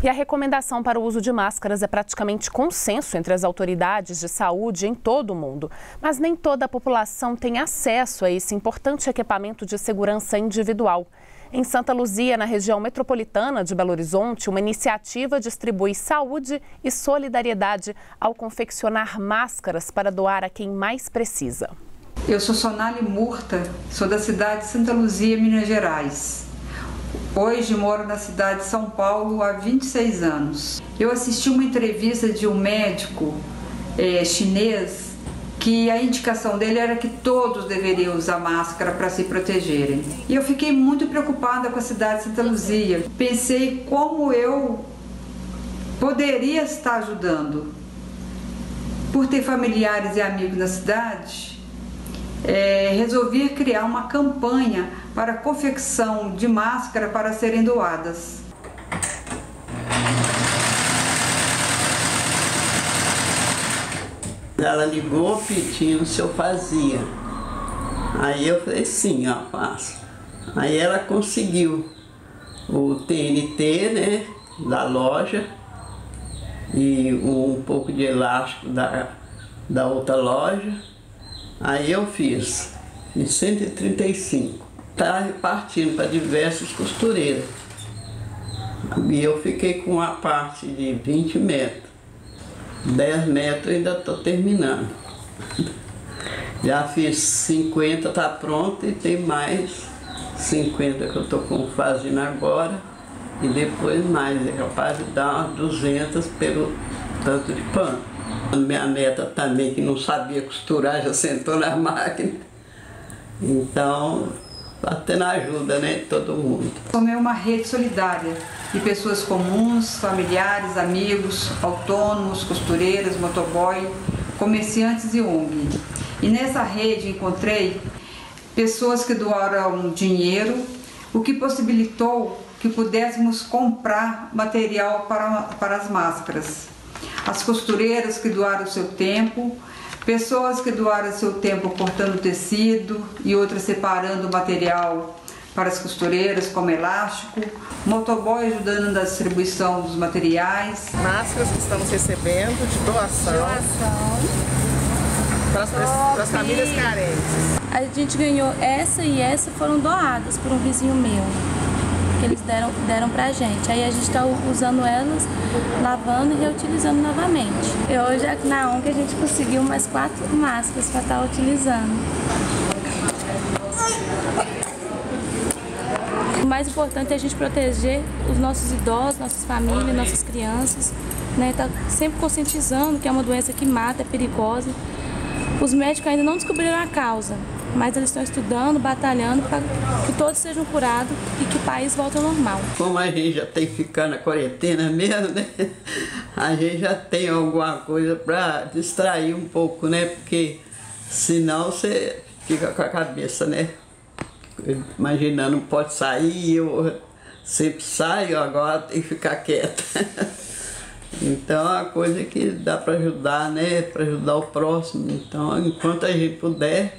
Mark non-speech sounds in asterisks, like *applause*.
E a recomendação para o uso de máscaras é praticamente consenso entre as autoridades de saúde em todo o mundo. Mas nem toda a população tem acesso a esse importante equipamento de segurança individual. Em Santa Luzia, na região metropolitana de Belo Horizonte, uma iniciativa distribui saúde e solidariedade ao confeccionar máscaras para doar a quem mais precisa. Eu sou Sonali Murta, sou da cidade de Santa Luzia, Minas Gerais. Hoje moro na cidade de São Paulo há 26 anos. Eu assisti uma entrevista de um médico é, chinês que a indicação dele era que todos deveriam usar máscara para se protegerem. E eu fiquei muito preocupada com a cidade de Santa Luzia. Pensei como eu poderia estar ajudando. Por ter familiares e amigos na cidade, é, resolvi criar uma campanha para confecção de máscara para serem doadas. Ela ligou pedindo se eu fazia. Aí eu falei, sim, ó, faço. Aí ela conseguiu o TNT, né, da loja e um pouco de elástico da, da outra loja Aí eu fiz em 135. Está repartindo para diversas costureiras. E eu fiquei com uma parte de 20 metros. 10 metros ainda estou terminando. *laughs* Já fiz 50, está pronto e tem mais 50 que eu estou fazendo agora. E depois mais, é capaz de dar umas 200 pelo tanto de pano. Minha neta também, que não sabia costurar, já sentou na *laughs* máquina. Então, está tendo ajuda, né, de todo mundo. Formei uma rede solidária de pessoas comuns, familiares, amigos, autônomos, costureiras, motoboy, comerciantes e ONG. E nessa rede encontrei pessoas que doaram dinheiro, o que possibilitou que pudéssemos comprar material para, para as máscaras as costureiras que doaram seu tempo, pessoas que doaram seu tempo cortando tecido e outras separando o material para as costureiras, como elástico, motoboy ajudando na distribuição dos materiais. Máscaras que estamos recebendo de doação. Doação. Para as, para as famílias carentes. A gente ganhou essa e essa foram doadas por um vizinho meu que eles deram, deram pra gente. Aí a gente está usando elas, lavando e reutilizando novamente. E hoje na ONG a gente conseguiu mais quatro máscaras para estar tá utilizando. O mais importante é a gente proteger os nossos idosos, nossas famílias, nossas crianças, né? Tá sempre conscientizando que é uma doença que mata, é perigosa. Os médicos ainda não descobriram a causa, mas eles estão estudando, batalhando para que todos sejam curados e que o país volte ao normal. Como a gente já tem que ficar na quarentena mesmo, né? *laughs* A gente já tem alguma coisa para distrair um pouco, né? Porque senão você fica com a cabeça, né? Imaginando, pode sair, eu sempre saio, agora tem que ficar quieta. *laughs* Então é uma coisa que dá para ajudar, né? Para ajudar o próximo. Então, enquanto a gente puder,